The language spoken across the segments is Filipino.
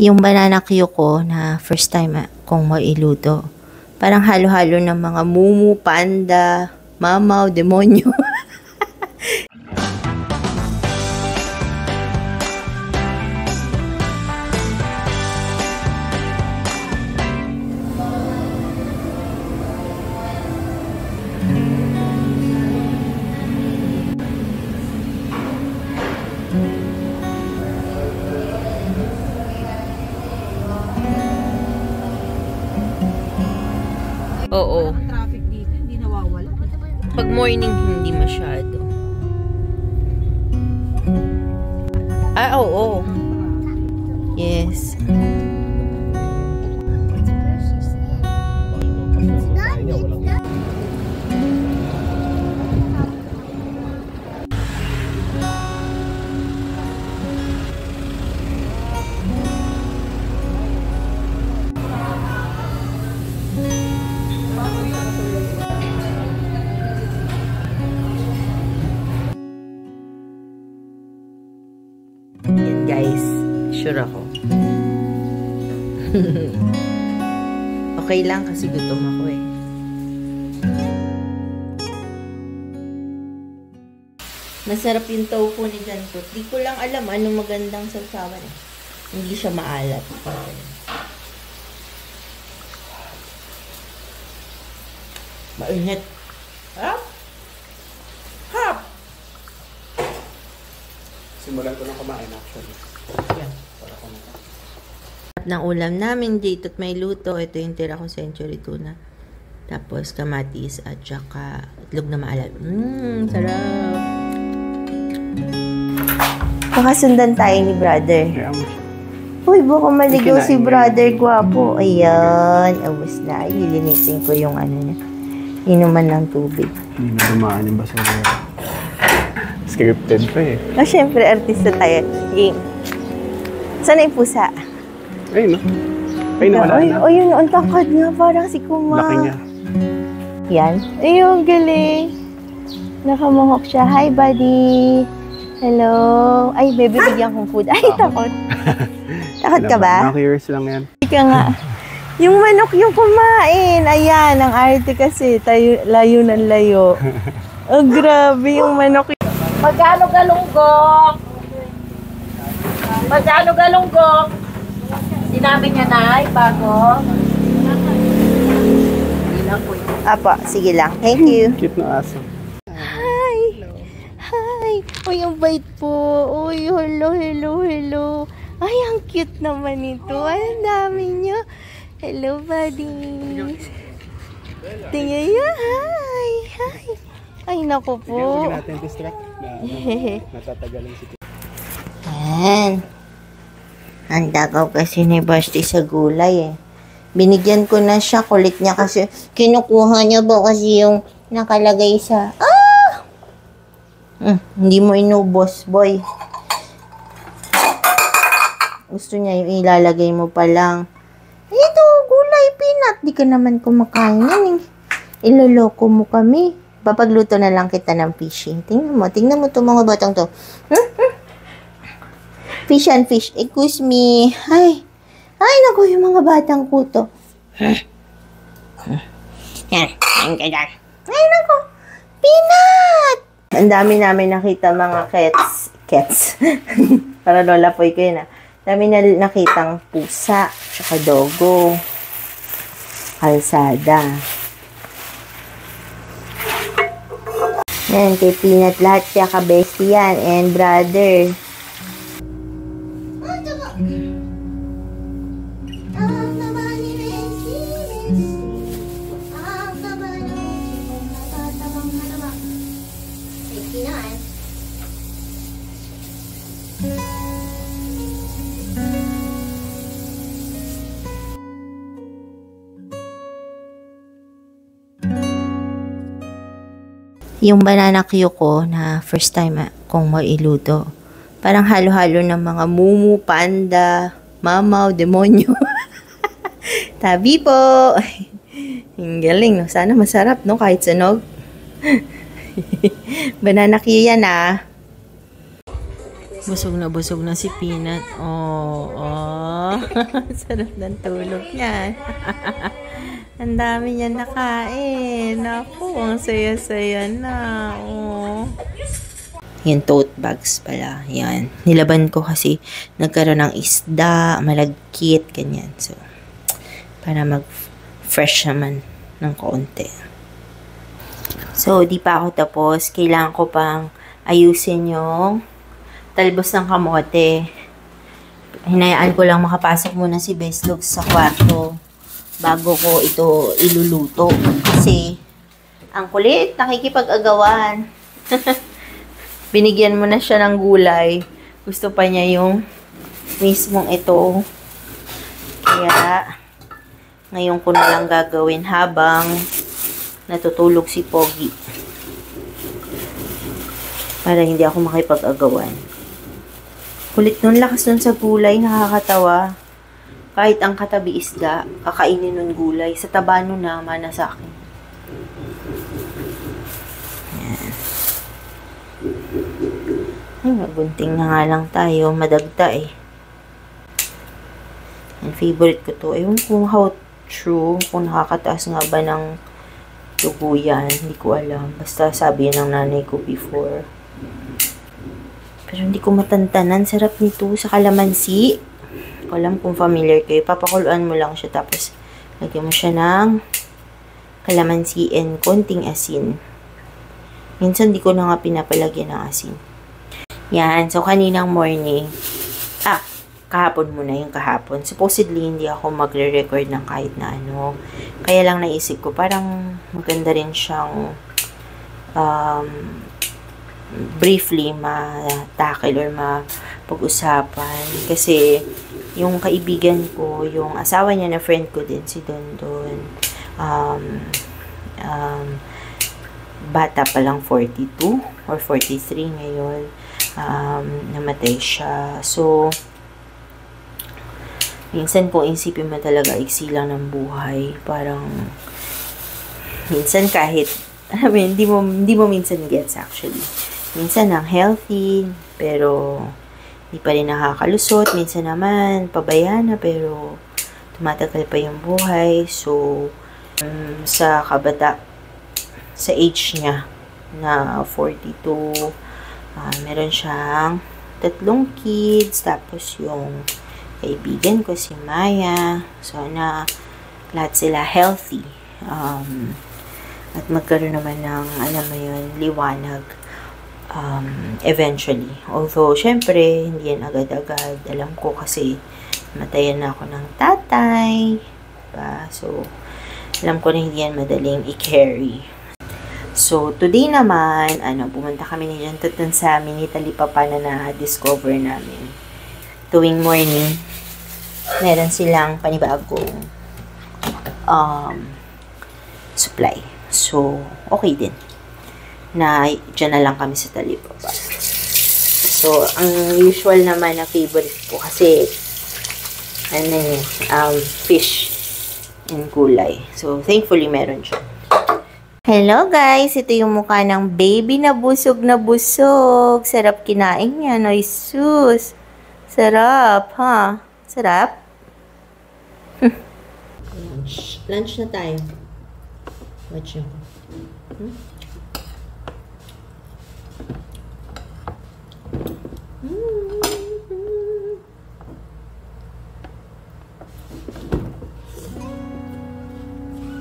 Yung banana ko na first time ah, kong mailuto. Parang halo-halo ng mga mumu, panda, mamaw, demonyo. Oo. Ang traffic dito, hindi nawawala. Pag morning, hindi masyado. Ah, oo. Yes. Yan Sure ako. okay lang kasi gutom ako eh. Masarap yung tofu ni Janto. Di ko lang alam anong magandang sausawan eh. Hindi siya maalat. Mainit. Harap! Harap! Simulan ko na kumain actually. Yan. Na. ng ulam namin dito at may luto. Ito yung tira ko century tuna. Tapos kamatis at saka itlog na maalat. Mmm, sarap. Pakasundan tayo ni brother. Uy, baka maligaw si brother gwapo. Ayan, awas na. Lilinisin ko yung ano niya. Inuman ng tubig. Hindi na dumaan yung basura. Scripted pa eh. Ah, syempre, artista tayo. Game. Sana yung pusa? Ayun no. Ay, nawala Ay, na. ay, yun, ang takad nga. Parang si Kuma. Laki niya. Yan. Ayun, galing. Nakamangok siya. Hi, buddy. Hello. Ay, baby, bigyan kong food. Ay, takot. takot ka ba? Nakaka-curious lang yan. Ika nga. Yung manok yung kumain. Ayan, ang arte kasi. Tayo, layo ng layo. Oh, grabe yung manok. Magkano galunggong? Magkano galunggong? Sinabi niya na, ay, bago. Hindi lang po yun. Apa, sige lang. Thank you. Cute na aso. Hi! Hi! Uy, ang bait po. Uy, hello, hello, hello. Ay, ang cute naman ito. Ay, ang dami niyo. Hello, buddies. Tingnan niyo. Hi! Hi! Ay, naku po. huwag natin distract na ano, natatagalan si Yan. Ang dagaw kasi ni Basti sa gulay eh. Binigyan ko na siya. Kulit niya kasi. Kinukuha niya ba kasi yung nakalagay sa... Ah! Hmm, hindi mo inubos, boy. Gusto niya yung ilalagay mo pa lang. Ito, gulay, peanut. Di ka naman kumakain yan eh. Iloloko mo kami. Papagluto na lang kita ng fishing. Tingnan mo, tingnan mo itong mga batang to. Hmm? Fish and fish. Excuse me. Ay. Ay, naku, yung mga batang kuto. Ay, naku. Peanut! Ang dami namin nakita mga cats. Cats. Para lola po ko yun ah. Dami na nakitang pusa. Tsaka dogo. Kalsada. Yan, kay Peanut lahat siya ka-bestie yan. And brother. Yung banana Q ko na first time ah, kong mailuto. Parang halo-halo ng mga mumu, panda, mamaw, demonyo. Tabi po! Ang galing, no? Sana masarap, no? Kahit sunog. Banana Q yan, ah. Busog na busog na si Peanut. Oh, oh. Oh, sarap ng tulog niya. ang dami niya nakain. Naku, ang saya-saya na. Oh. Yung tote bags pala. Yan. Nilaban ko kasi nagkaroon ng isda, malagkit, ganyan. So, para mag-fresh naman ng konti. So, di pa ako tapos. Kailangan ko pang ayusin yung talbos ng kamote. Hinayaan ko lang makapasok muna si Beslog sa kwarto bago ko ito iluluto. Kasi, ang kulit, nakikipag-agawan. Binigyan mo na siya ng gulay. Gusto pa niya yung mismong ito. Kaya, ngayon ko na lang gagawin habang natutulog si Pogi. Para hindi ako makipag-agawan. Kulit nun, lakas nun sa gulay, nakakatawa. Kahit ang katabi isda, kakainin nun gulay. Sa taba nun na, mana sa akin. Ay, magunting na nga lang tayo. Madagta eh. Ang favorite ko to. Ewan kung how true, kung nakakataas nga ba ng dugo yan. Hindi ko alam. Basta sabi ng nanay ko before. Pero hindi ko matantanan. Sarap nito sa kalamansi. Hindi ko alam kung familiar kayo. Papakuluan mo lang siya. Tapos, lagyan mo siya ng kalamansi and konting asin. Minsan, di ko na nga pinapalagyan ng asin. Yan. So, kaninang morning. Ah, kahapon muna yung kahapon. Supposedly, hindi ako magre-record ng kahit na ano. Kaya lang naisip ko, parang maganda rin siyang um, briefly ma-tackle or mapag-usapan. Kasi, yung kaibigan ko, yung asawa niya na friend ko din, si Don Don, um, um, bata pa lang 42 or 43 ngayon, um, namatay siya. So, minsan kung isipin mo talaga, iksi lang ng buhay. Parang, minsan kahit, alam mo, hindi mo, hindi mo minsan gets actually. Minsan ang healthy, pero hindi pa rin nakakalusot. Minsan naman, pabaya na, pero tumatagal pa yung buhay. So, um, sa kabata, sa age niya, na 42, uh, meron siyang tatlong kids, tapos yung kaibigan ko si Maya. Sana lahat sila healthy. Um, at magkaroon naman ng, alam mo yun, liwanag um, eventually. Although, syempre, hindi yan agad-agad. Alam ko kasi matayan na ako ng tatay. Diba? So, alam ko na hindi yan madaling i-carry. So, today naman, ano, pumunta kami ni John Tutan sa amin ni Talipapa na na-discover namin. Tuwing morning, meron silang panibagong um, supply. So, okay din. Na dyan na lang kami sa Talipapa. So, ang usual naman na favorite ko kasi ano yun, um, fish and gulay. So, thankfully, meron siya. Hello guys, ito yung mukha ng baby na busog na busog. Sarap kinain niya, no? sus. Sarap, ha? Sarap? Lunch. Lunch na tayo. Watch yun. Hmm?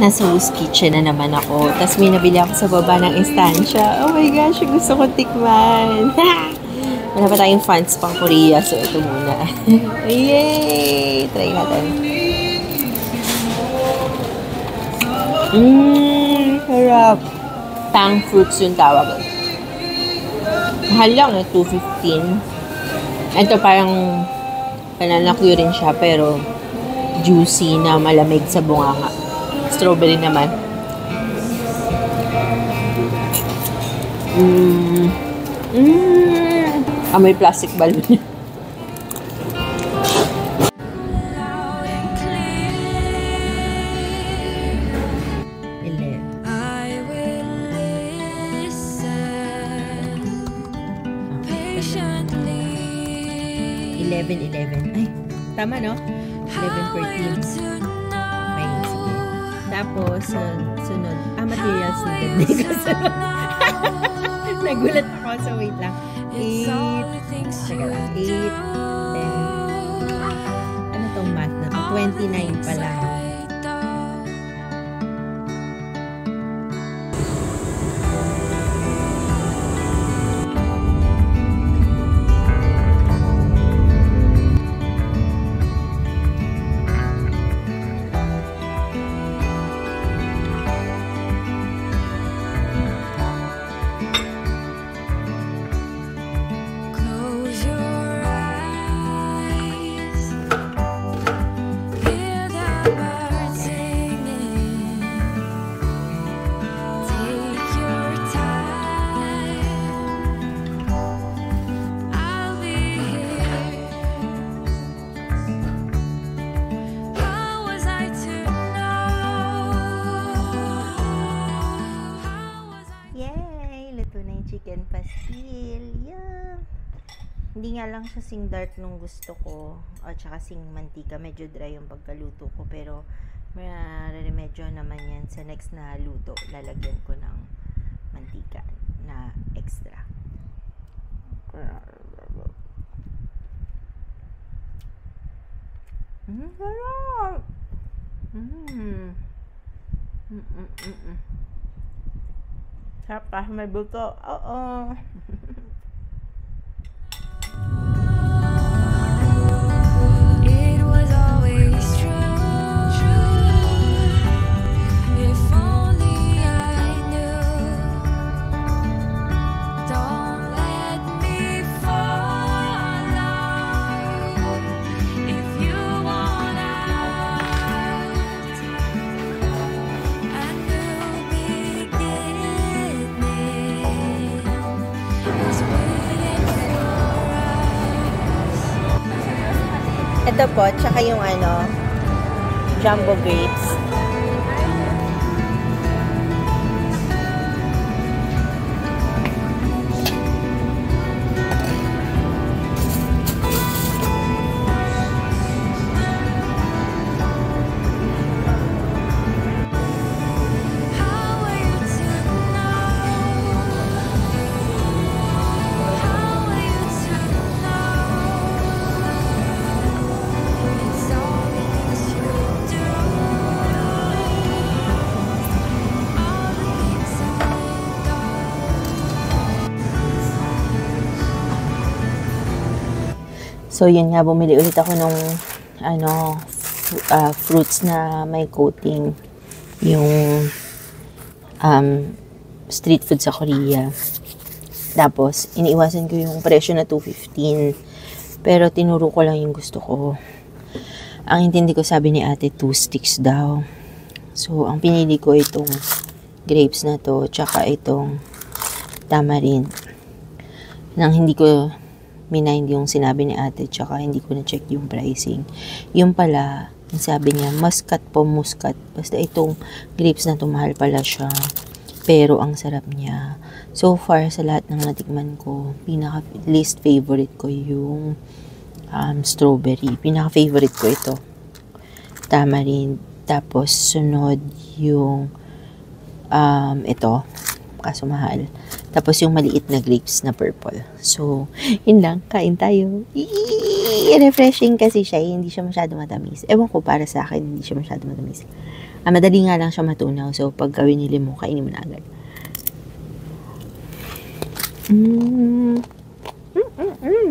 Nasa Who's Kitchen na naman ako. Tapos may nabili ako sa baba ng instansya. Oh my gosh, gusto ko tikman. Wala pa tayong fans pang Korea, so ito muna. Yay! Try natin. Mmm, sarap. Tang fruits yung tawag. Mahal lang eh, 215. Ito parang pananakyo rin siya, pero juicy na malamig sa bunganga. Strawberry naman. Mmm. Mmm. Amoy plastic balloon. Hindi ko sunod. Nagulat ako. So, wait lang. 8. Teka lang. 8, 10. Ano tong math na to? 29 pa Luto na yung chicken pastil. Yum! Hindi nga lang siya sing dark nung gusto ko. O tsaka sing mantika. Medyo dry yung pagkaluto ko. Pero medyo naman yan sa next na luto. Lalagyan ko ng mantika na extra. Mm, sarap! Mm. Mm, mm, mm, mm. Sarap kahit may buto. Oo. Ito po, tsaka yung ano, jumbo grapes. So, yun nga, bumili ulit ako nung, ano, ah, fruits na may coating. Yung, um, street food sa Korea. Tapos, iniiwasan ko yung presyo na 215. Pero, tinuro ko lang yung gusto ko. Ang intindi ko, sabi ni ate, 2 sticks daw. So, ang pinili ko itong grapes na to, tsaka itong tamarind. Nang hindi ko minind yung sinabi ni ate, tsaka hindi ko na-check yung pricing. Yung pala, sabi niya, muscat po, muscat. Basta itong grapes na to, mahal pala siya. Pero ang sarap niya. So far, sa lahat ng natikman ko, pinaka least favorite ko yung um, strawberry. Pinaka favorite ko ito. Tamarind. Tapos, sunod yung um, ito. Kaso mahal. Tapos yung maliit na grapes na purple. So, yun lang. Kain tayo. Eee! Refreshing kasi siya. Hindi siya masyado matamis. Ewan ko para sa akin, hindi siya masyado matamis. Ah, madali nga lang siya matunaw. So, pag winili mo, kainin mo na agad. Mm. Mm, mm, mm.